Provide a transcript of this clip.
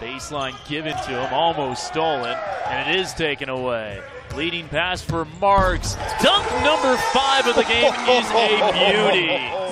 Baseline given to him, almost stolen, and it is taken away. Leading pass for Marks. Dunk number five of the game is a beauty.